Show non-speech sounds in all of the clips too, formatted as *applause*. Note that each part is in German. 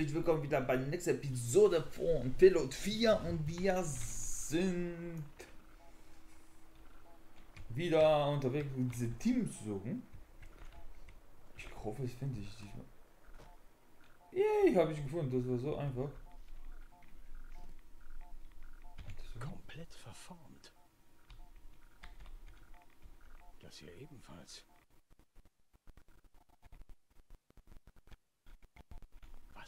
herzlich willkommen wieder bei der nächsten Episode von Pilot 4 und wir sind wieder unterwegs, um diese Teams zu suchen. Ich hoffe, ich finde ich diesmal. Yay, habe ich gefunden, das war so einfach. Komplett verformt. Das hier ebenfalls.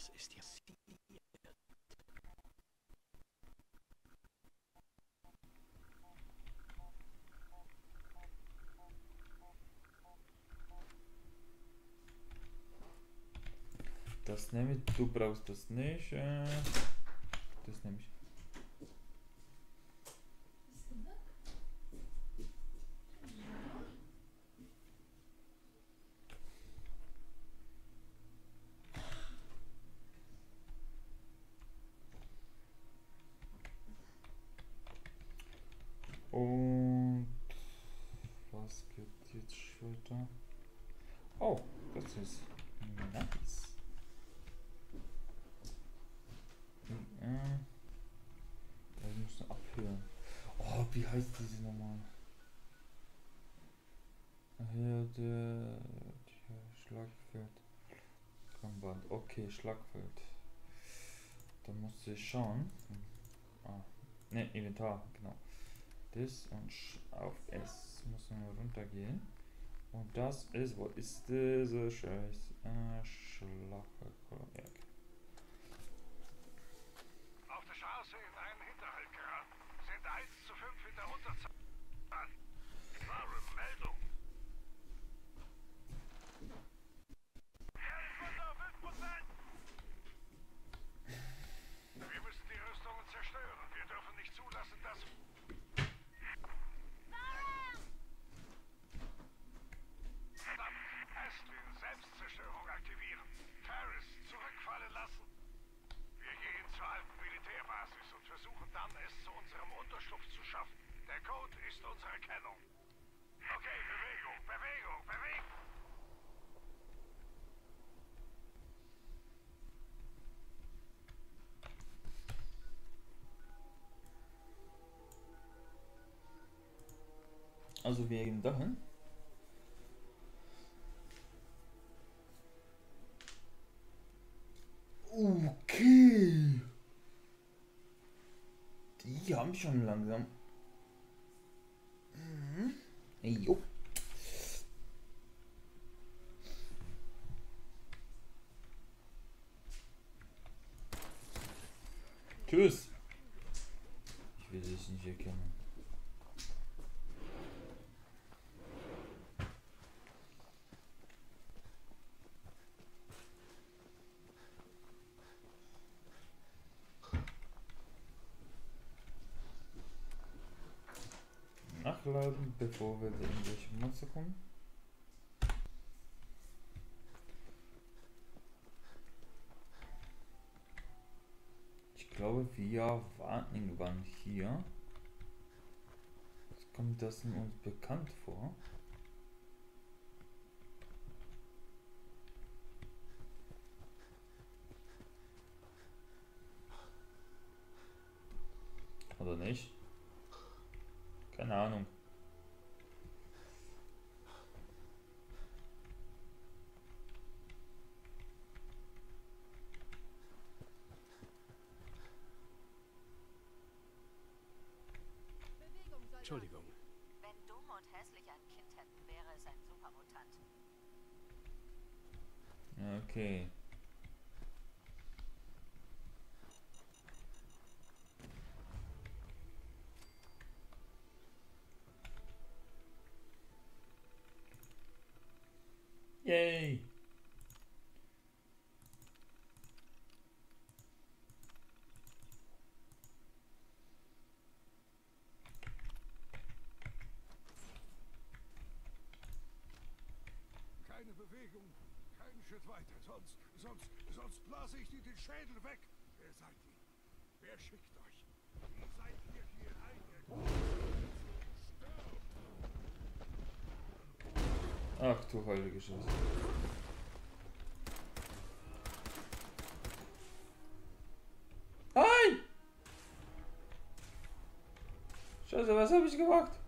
Was ist hier passiert? Das nehme ich, du brauchst das nicht. Äh, das nehme ich. Und was gibt jetzt später? Oh, das ist nice. Ja. Wir müssen abhören. Oh, wie heißt diese nochmal? Hier der, Schlagfeld. Komband. Okay, Schlagfeld. Da muss ich schauen. Ah, ne, Inventar, genau. Das und auf S müssen wir runtergehen. Und das ist, wo ist diese scheiß äh, Schlagfeld? Ja, okay. Auf der Straße in einen Hinterhalt geraten. Sind 1 zu 5 in der Unterzahl. Klare Meldung. Helikopter auf 5%. Wir müssen die Rüstungen zerstören. Wir dürfen nicht zulassen, dass... Verdammt! Ashley, Selbstzerstörung aktivieren. Ferris, zurückfallen lassen. Wir gehen zur alten Militärbasis und versuchen dann, es zu unserem Unterschlupf zu schaffen. Der Code ist unsere Kennung. Okay, Bewegung, Bewegung, Bewegung. Also wir gehen dahin. Okay. Die haben schon langsam. Mhm. Jo. Tschüss. Ich will dich nicht erkennen. In irgendwelche Monster kommen. Ich glaube, wir waren irgendwann hier. Jetzt kommt das uns bekannt vor. Oder nicht? Keine Ahnung. Entschuldigung. Wenn dumm und hässlich ein Kind hätten, wäre es ein Supermutant. Okay. Schritt weiter, sonst, sonst, sonst blase ich dir den Schädel weg. Wer seid ihr? Wer schickt euch? Wie seid ihr hier eingekommen? Ach du heilige Scheiße. Nein! Scheiße, was habe ich gemacht?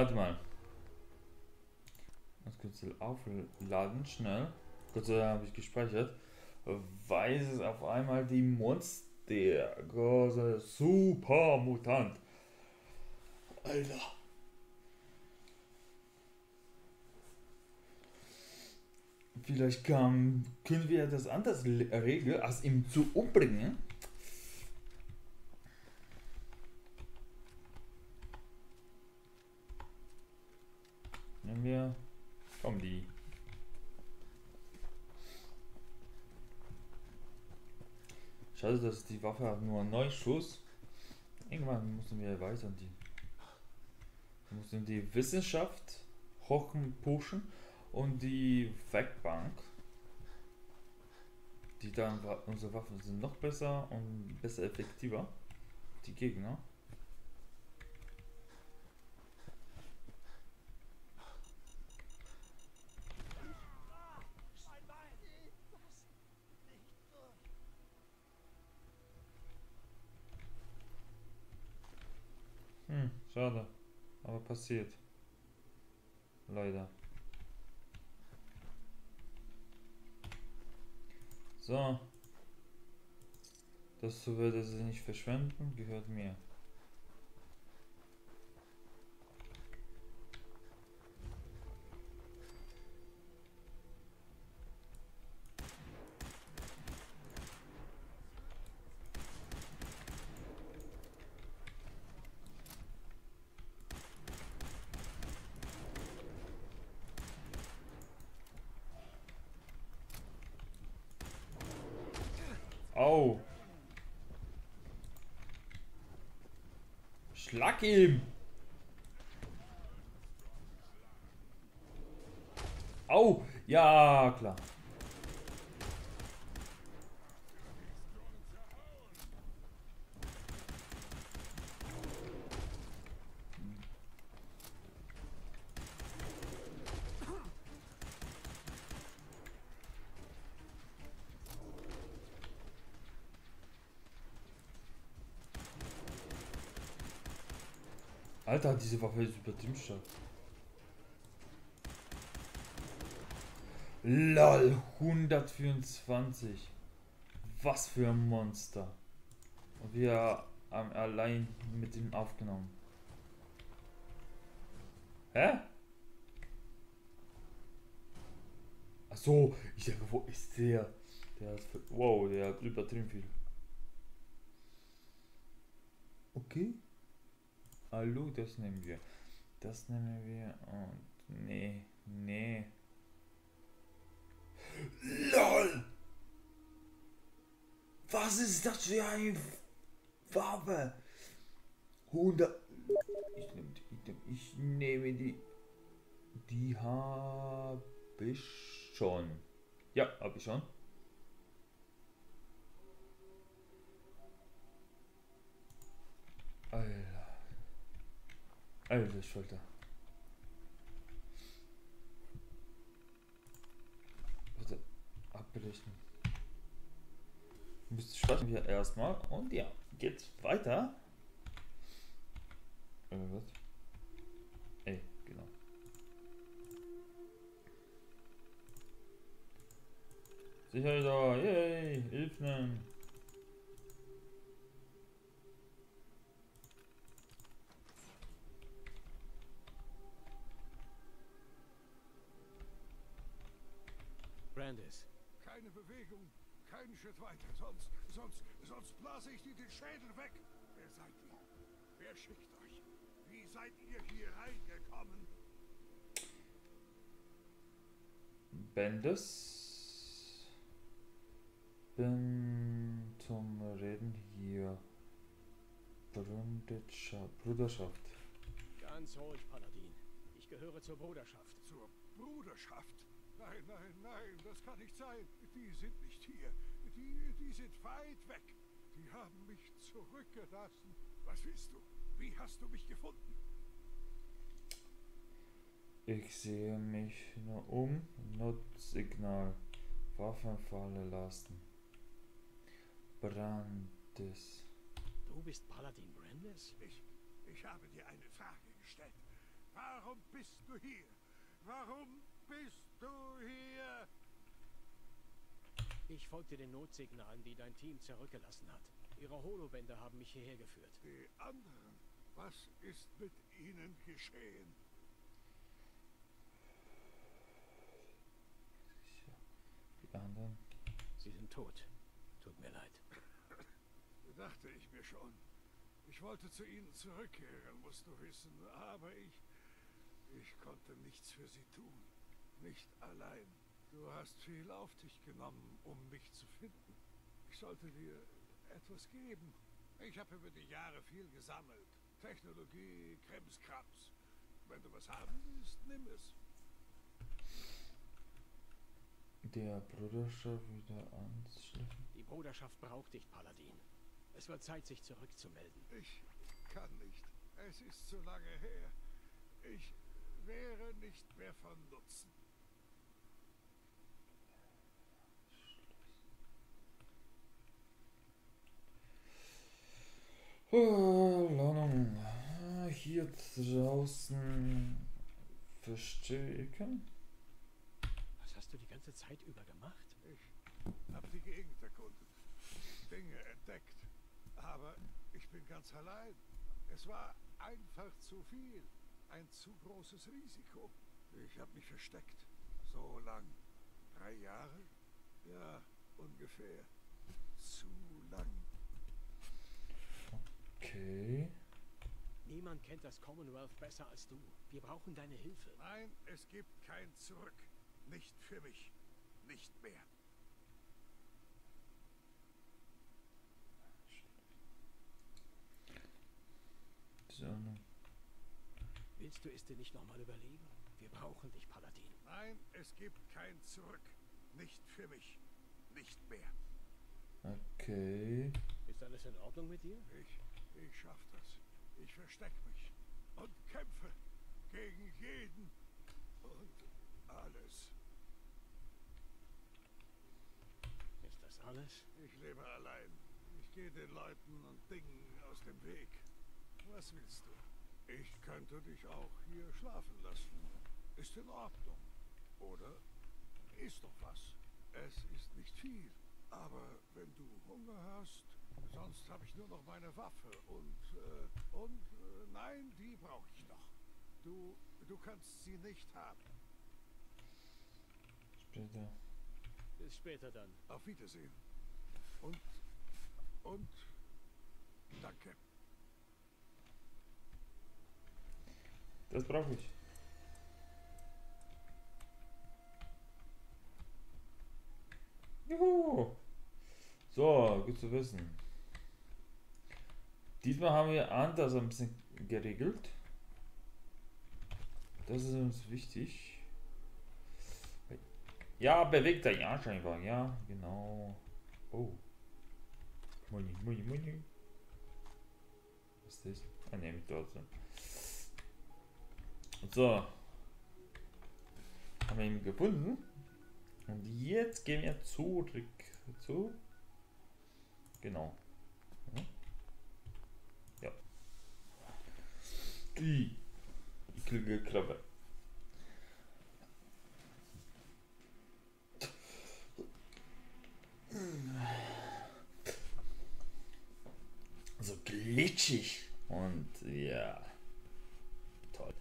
Warte mal. Das kurz aufladen, schnell. Gott sei Dank habe ich gespeichert. Weiß es auf einmal die Monster. Große Supermutant. Alter. Vielleicht kann, können wir das anders regeln, als ihn zu umbringen. Nehmen wir. Die. Schade, dass die Waffe hat nur 9 Schuss. Irgendwann müssen wir erweitern die. Wir müssen die Wissenschaft hoch pushen und die Werkbank. Die dann unsere Waffen sind noch besser und besser effektiver. Die Gegner. Hm, schade. Aber passiert. Leider. So. Das würde sie nicht verschwenden, gehört mir. Au. Schlag ihm. Au. Ja, klar. Alter, diese Waffe ist übertrieben stark. LOL, 124. Was für ein Monster. Und wir haben allein mit ihm aufgenommen. Hä? Ach so, ich dachte, wo ist der? Der hat, wow, der hat übertrieben viel. Okay. Hallo, das nehmen wir. Das nehmen wir und nee, nee. LOL! Was ist das für eine Farbe? 100. Ich nehme die, ich nehme, ich nehme die. Die habe ich schon. Ja, habe ich schon. Alter. Alter Schulter. Bitte abbrechen. Müsste starten wir erstmal und ja, geht's weiter. Äh, was? Ey, genau. Sicher da, yay, öffnen. Brandis, Keine Bewegung, keinen Schritt weiter, sonst, sonst, sonst blase ich dir den Schädel weg. Wer seid ihr? Wer schickt euch? Wie seid ihr hier reingekommen? Bendis. Bin zum Reden hier. Bruderschaft. Bruderschaft. ganz ruhig, Paladin. Ich gehöre zur Bruderschaft. Zur Bruderschaft. Nein, nein, nein, das kann nicht sein. Die sind nicht hier. Die, die sind weit weg. Die haben mich zurückgelassen. Was willst du? Wie hast du mich gefunden? Ich sehe mich nur um. Notsignal. Waffen fallen lassen. Brandes. Du bist Paladin Brandes? Ich, ich habe dir eine Frage gestellt. Warum bist du hier? Warum bist du hier? Ich folgte den Notsignalen, die dein Team zurückgelassen hat. Ihre Holobänder haben mich hierher geführt. Die anderen, was ist mit ihnen geschehen? Die anderen. Sie sind tot. Tut mir leid. *laughs* Dachte ich mir schon. Ich wollte zu ihnen zurückkehren, musst du wissen, aber ich... Ich konnte nichts für sie tun. Nicht allein. Du hast viel auf dich genommen, um mich zu finden. Ich sollte dir etwas geben. Ich habe über die Jahre viel gesammelt. Technologie, Krimskrams. Wenn du was haben willst, nimm es. Der Bruderschaft wieder anschließen. Die Bruderschaft braucht dich, Paladin. Es wird Zeit, sich zurückzumelden. Ich kann nicht. Es ist zu lange her. Ich wäre nicht mehr von Nutzen. Landung. Hier draußen verstecken. Was hast du die ganze Zeit über gemacht? Ich habe die Gegend erkundet, Dinge entdeckt. Aber ich bin ganz allein. Es war einfach zu viel. Ein zu großes Risiko. Ich habe mich versteckt. So lang. Drei Jahre? Ja, ungefähr. Zu lang. Okay. Niemand kennt das Commonwealth besser als du. Wir brauchen deine Hilfe. Nein, es gibt kein Zurück. Nicht für mich. Nicht mehr. So, Willst du es dir nicht nochmal überlegen? Wir brauchen dich, Paladin. Nein, es gibt kein Zurück. Nicht für mich. Nicht mehr. okay. Ist alles in Ordnung mit dir? Ich, ich schaff das. Ich versteck mich. Und kämpfe. Gegen jeden. Und alles. Ist das alles? Ich lebe allein. Ich gehe den Leuten und Dingen aus dem Weg. Was willst du? Ich könnte dich auch hier schlafen lassen. Ist in Ordnung. Oder? Ist doch was. Es ist nicht viel. Aber wenn du Hunger hast, sonst habe ich nur noch meine Waffe und, äh, und, äh, nein, die brauche ich noch. Du, du kannst sie nicht haben. Später. Bis später dann. Auf Wiedersehen. Und, und, danke. Das brauche ich. Juhu. So, gut zu wissen. Diesmal haben wir anders ein bisschen geregelt. Das ist uns wichtig. Ja, bewegt er ja scheinbar. Ja, genau. Oh. Money, money, money. Was ist das? Ah, nehme ich trotzdem. So. Haben wir ihn gefunden. Und jetzt gehen wir zurück zu. Genau. Ja. ja. Die eklige Krabbe. So glitschig. Und ja. Toll.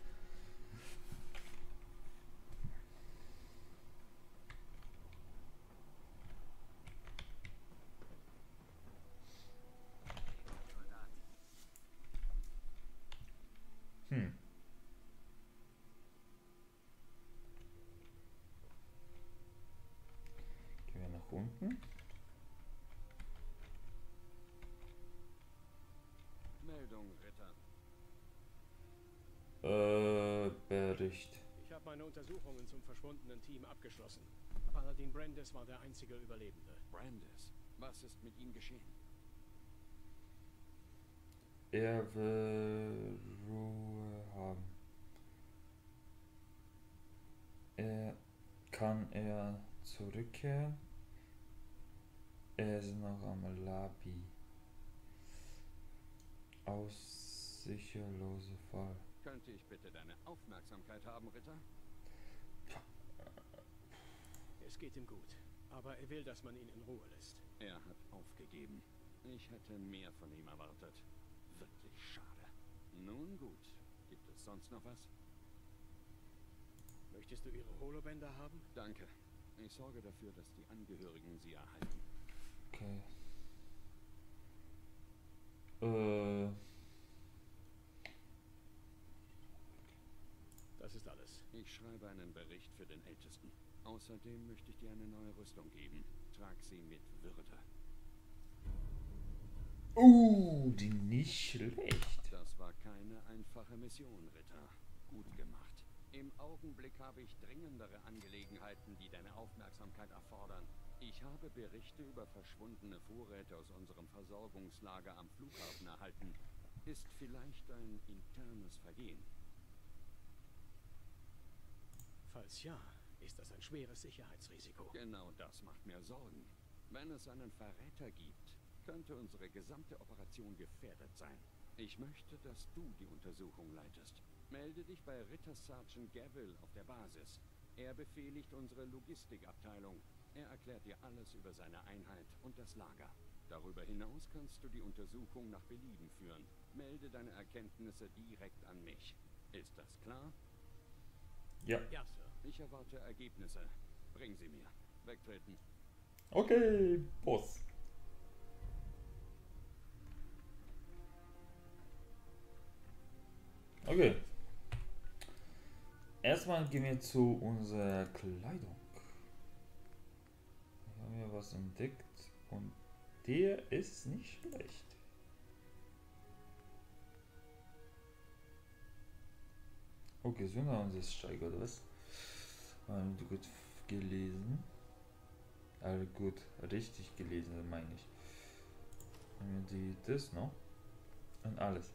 Hm. Gehen unten. Meldung, Ritter. Äh, Bericht. Ich habe habe meine Untersuchungen zum verschwundenen Team abgeschlossen. Paladin Brandes war der einzige Überlebende. Brandes, was ist mit ihm geschehen? Er will Ruhe haben. Er kann er zurückkehren. Er ist noch am Labi. Aussicherlose Fall. Könnte ich bitte deine Aufmerksamkeit haben, Ritter? Es geht ihm gut, aber er will, dass man ihn in Ruhe lässt. Er hat aufgegeben. Ich hätte mehr von ihm erwartet. Wirklich schade. Nun gut. Gibt es sonst noch was? Möchtest du ihre Holobänder haben? Danke. Ich sorge dafür, dass die Angehörigen sie erhalten. Okay. Äh, Das ist alles. Ich schreibe einen Bericht für den Ältesten. Außerdem möchte ich dir eine neue Rüstung geben. Trag sie mit Würde. uh, die nicht schlecht. Das war keine einfache Mission, Ritter. Gut gemacht. Im Augenblick habe ich dringendere Angelegenheiten, die deine Aufmerksamkeit erfordern. Ich habe Berichte über verschwundene Vorräte aus unserem Versorgungslager am Flughafen erhalten. Ist vielleicht ein internes Vergehen. Falls ja, ist das ein schweres Sicherheitsrisiko. Genau das macht mir Sorgen. Wenn es einen Verräter gibt, könnte unsere gesamte Operation gefährdet sein. Ich möchte, dass du die Untersuchung leitest. Melde dich bei Ritter Sergeant Gavill auf der Basis. Er befehligt unsere Logistikabteilung. Er erklärt dir alles über seine Einheit und das Lager. Darüber hinaus kannst du die Untersuchung nach Belieben führen. Melde deine Erkenntnisse direkt an mich. Ist das klar? Ja. Ja, Sir. Ich erwarte Ergebnisse. Bring sie mir. Wegtreten. Okay, Boss. Okay. Erstmal gehen wir zu unserer Kleidung. Was entdeckt und der ist nicht schlecht. Okay, Gesundheitssteiger oder was? Haben wir gut gelesen. Also gut, richtig gelesen, meine ich. Haben wir die das noch? Und alles.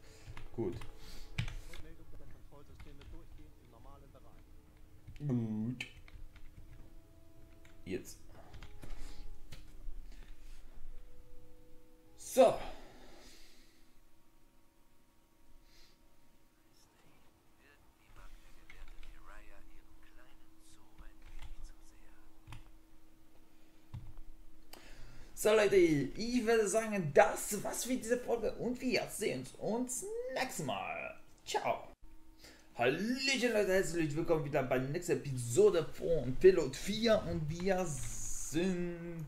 Gut. Rückmeldung So Leute, ich würde sagen, das war's für diese Folge und wir sehen uns nächstes Mal. Ciao. Hallöchen Leute, herzlich willkommen wieder bei der nächsten Episode von Pilot 4 und wir sind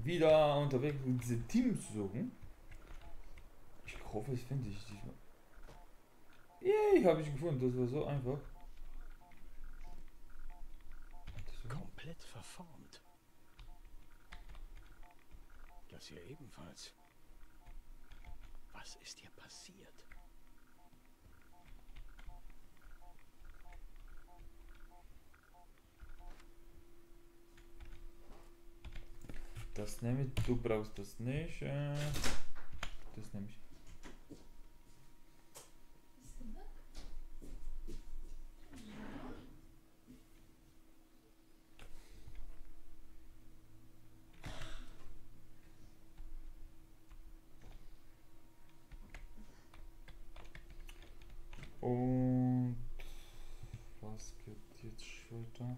wieder unterwegs, um diese Teams zu suchen. Ich hoffe, ich finde ich diesmal. Yay, habe ich gefunden, das war so einfach. Komplett verformt. Das hier ebenfalls. Was ist hier passiert? Das nehme ich, du brauchst das nicht. Äh, das nehme ich. Und was gibt jetzt später?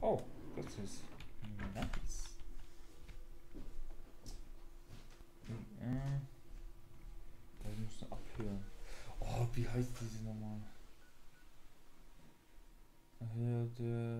Oh, das ist nice. Äh, da musst du abhören. Oh, wie heißt diese nochmal? Herde, Schlagfeld.